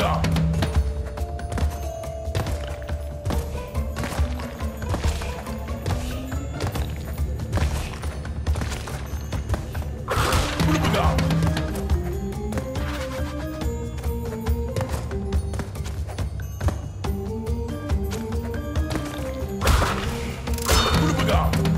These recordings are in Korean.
Go. Go.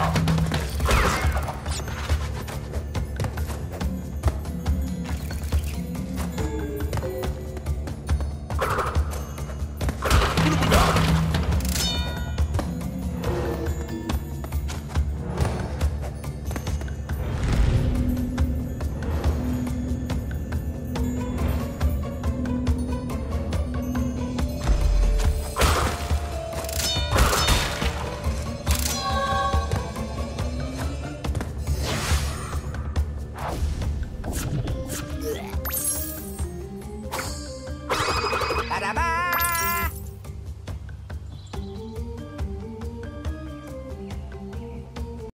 Stop!